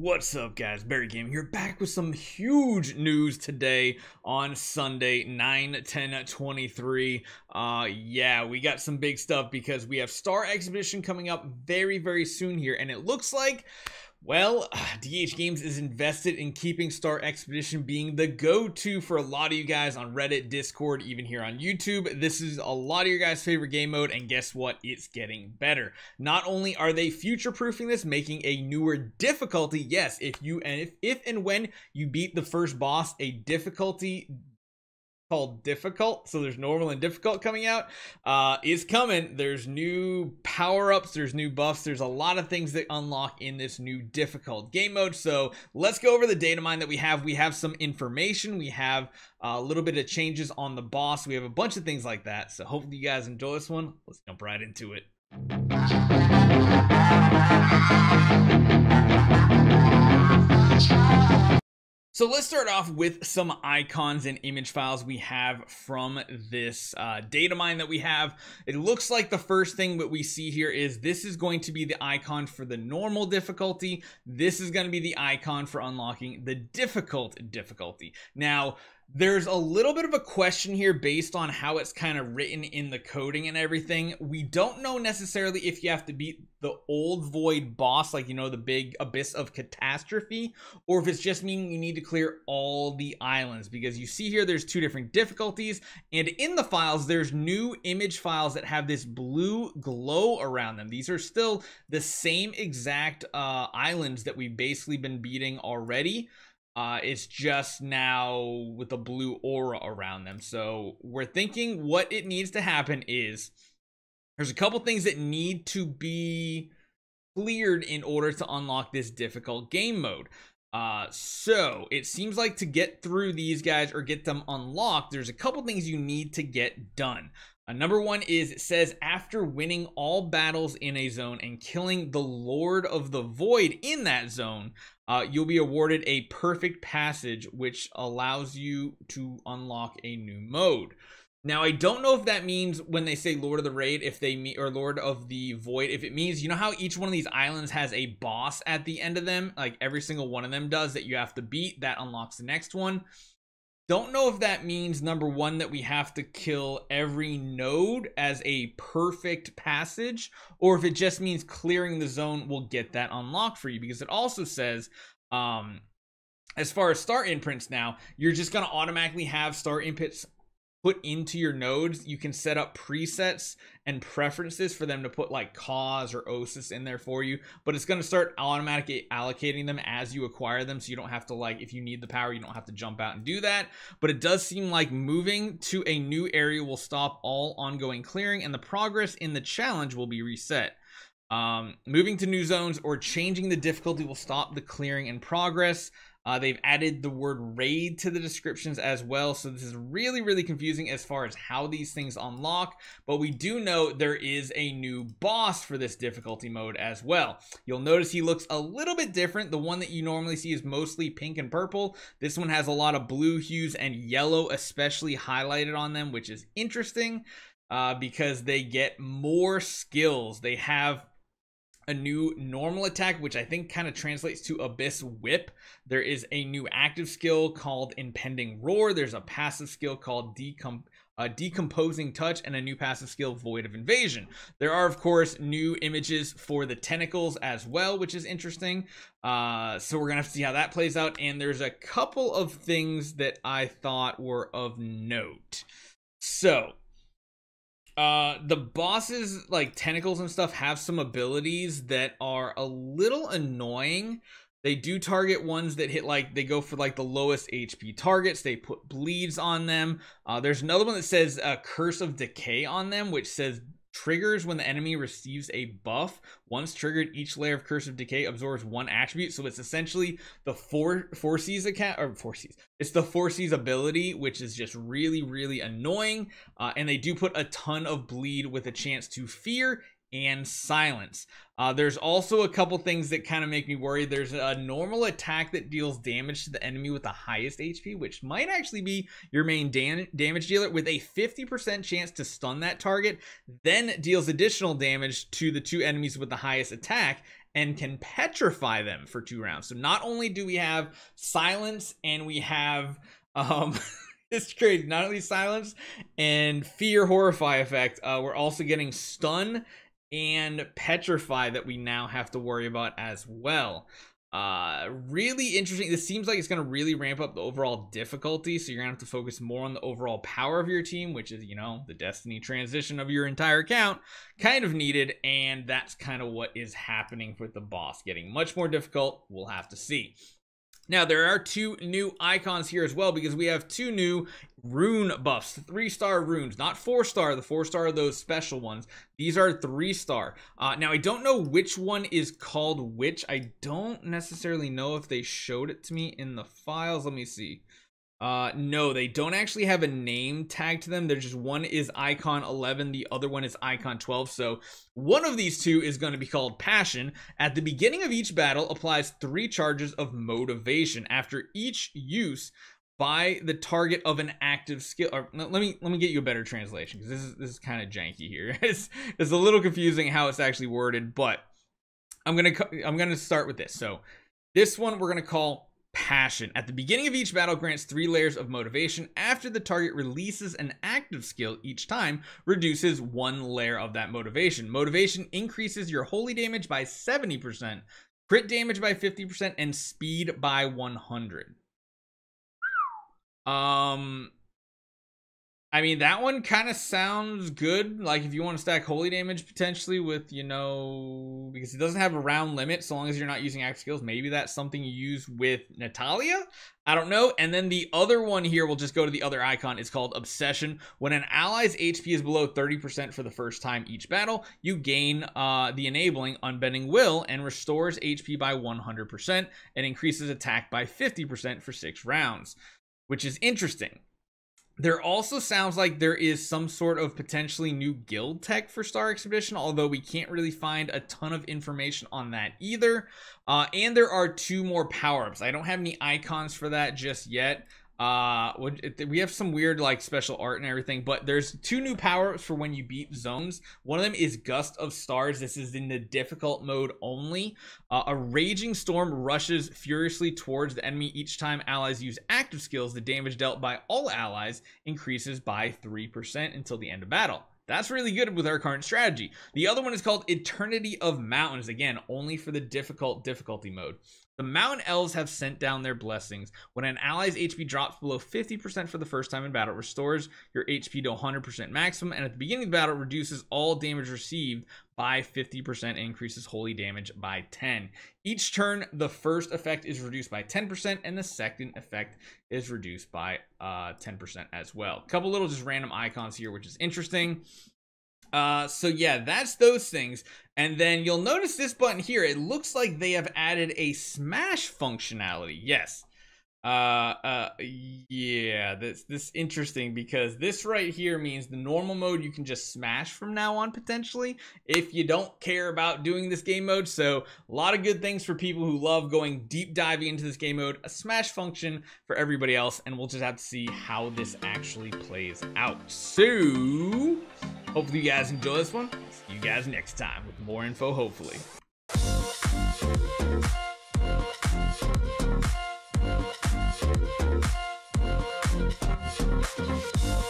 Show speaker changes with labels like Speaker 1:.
Speaker 1: What's up guys, Barry Gaming here, back with some huge news today on Sunday, 9 10 23. Uh, yeah, we got some big stuff because we have Star Expedition coming up very, very soon here, and it looks like well, DH Games is invested in keeping Star Expedition being the go-to for a lot of you guys on Reddit, Discord, even here on YouTube. This is a lot of your guys' favorite game mode, and guess what? It's getting better. Not only are they future-proofing this, making a newer difficulty. Yes, if you and if, if and when you beat the first boss, a difficulty called difficult so there's normal and difficult coming out uh is coming. There's new power-ups there's new buffs there's a lot of things that unlock in this new difficult game mode. So let's go over the data mine that we have. We have some information we have a little bit of changes on the boss we have a bunch of things like that. So hopefully you guys enjoy this one. Let's jump right into it so let's start off with some icons and image files we have from this uh, data mine that we have. It looks like the first thing that we see here is this is going to be the icon for the normal difficulty. This is going to be the icon for unlocking the difficult difficulty. Now, there's a little bit of a question here based on how it's kind of written in the coding and everything. We don't know necessarily if you have to beat the old void boss, like, you know, the big abyss of catastrophe, or if it's just meaning you need to clear all the islands. Because you see here, there's two different difficulties. And in the files, there's new image files that have this blue glow around them. These are still the same exact uh, islands that we've basically been beating already. Uh, it's just now with a blue aura around them. So we're thinking what it needs to happen is there's a couple things that need to be cleared in order to unlock this difficult game mode. Uh, so it seems like to get through these guys or get them unlocked, there's a couple things you need to get done. Uh, number one is it says after winning all battles in a zone and killing the Lord of the Void in that zone, uh, you'll be awarded a perfect passage, which allows you to unlock a new mode. Now, I don't know if that means when they say Lord of the Raid, if they mean, or Lord of the Void, if it means, you know how each one of these islands has a boss at the end of them, like every single one of them does that you have to beat, that unlocks the next one. Don't know if that means number one that we have to kill every node as a perfect passage, or if it just means clearing the zone will get that unlocked for you because it also says um as far as star imprints now, you're just gonna automatically have star imprints put into your nodes, you can set up presets and preferences for them to put like cause or osis in there for you, but it's going to start automatically allocating them as you acquire them. So you don't have to like, if you need the power, you don't have to jump out and do that. But it does seem like moving to a new area will stop all ongoing clearing and the progress in the challenge will be reset. Um, moving to new zones or changing the difficulty will stop the clearing and progress. Uh, they've added the word raid to the descriptions as well. So this is really, really confusing as far as how these things unlock. But we do know there is a new boss for this difficulty mode as well. You'll notice he looks a little bit different. The one that you normally see is mostly pink and purple. This one has a lot of blue hues and yellow especially highlighted on them, which is interesting. Uh, because they get more skills. They have a new normal attack, which I think kind of translates to Abyss Whip. There is a new active skill called Impending Roar. There's a passive skill called uh, Decomposing Touch, and a new passive skill, Void of Invasion. There are, of course, new images for the tentacles as well, which is interesting. Uh, so we're going to have to see how that plays out. And there's a couple of things that I thought were of note. So uh the bosses like tentacles and stuff have some abilities that are a little annoying. They do target ones that hit like they go for like the lowest hp targets. They put bleeds on them. Uh there's another one that says a uh, curse of decay on them which says triggers when the enemy receives a buff. Once triggered, each layer of Curse of Decay absorbs one attribute. So it's essentially the four Phorcys account or Phorcys. It's the Phorcys ability, which is just really, really annoying. Uh, and they do put a ton of bleed with a chance to fear and silence. Uh, there's also a couple things that kind of make me worry. There's a normal attack that deals damage to the enemy with the highest HP, which might actually be your main damage dealer with a 50% chance to stun that target, then deals additional damage to the two enemies with the highest attack and can petrify them for two rounds. So not only do we have silence and we have um it's crazy. Not only silence and fear horrify effect, uh, we're also getting stun and petrify that we now have to worry about as well. Uh, really interesting. This seems like it's going to really ramp up the overall difficulty. So you're going to have to focus more on the overall power of your team, which is, you know, the destiny transition of your entire account, kind of needed. And that's kind of what is happening with the boss. Getting much more difficult. We'll have to see. Now, there are two new icons here as well because we have two new rune buffs, three star runes, not four star. The four star are those special ones. These are three star. Uh, now, I don't know which one is called which. I don't necessarily know if they showed it to me in the files. Let me see. Uh, no, they don't actually have a name tag to them. They're just one is icon 11, the other one is icon 12. So one of these two is going to be called passion. At the beginning of each battle, applies three charges of motivation. After each use, by the target of an active skill or let me let me get you a better translation because this is this is kind of janky here it's, it's a little confusing how it's actually worded but i'm gonna i'm gonna start with this so this one we're gonna call passion. At the beginning of each battle grants three layers of motivation. After the target releases an active skill each time, reduces one layer of that motivation. Motivation increases your holy damage by 70%, crit damage by 50%, and speed by 100. Um I mean, that one kind of sounds good. Like, if you want to stack holy damage potentially with, you know, because it doesn't have a round limit, so long as you're not using act skills, maybe that's something you use with Natalia. I don't know. And then the other one here, we'll just go to the other icon. It's called Obsession. When an ally's HP is below 30% for the first time each battle, you gain uh, the enabling Unbending Will and restores HP by 100% and increases attack by 50% for six rounds, which is interesting there also sounds like there is some sort of potentially new guild tech for Star Expedition, although we can't really find a ton of information on that either. Uh, and there are two more power ups. I don't have any icons for that just yet. Uh, we have some weird like special art and everything, but there's two new power-ups for when you beat zones. One of them is Gust of Stars. This is in the difficult mode only. Uh, a raging storm rushes furiously towards the enemy each time allies use active skills. The damage dealt by all allies increases by 3% until the end of battle. That's really good with our current strategy. The other one is called Eternity of Mountains. Again, only for the difficult difficulty mode. The mountain elves have sent down their blessings. When an ally's HP drops below 50% for the first time in battle, restores your HP to 100% maximum, and at the beginning of the battle, reduces all damage received by 50% and increases holy damage by 10. Each turn, the first effect is reduced by 10%, and the second effect is reduced by uh, 10% as well. A couple little just random icons here, which is interesting. Uh, so yeah, that's those things. And then you'll notice this button here. It looks like they have added a smash functionality. Yes. Uh, uh, yeah, this this interesting because this right here means the normal mode you can just smash from now on potentially if you don't care about doing this game mode. So a lot of good things for people who love going deep diving into this game mode. A smash function for everybody else, and we'll just have to see how this actually plays out. So hopefully you guys enjoy this one. See you guys next time with more info. Hopefully. Música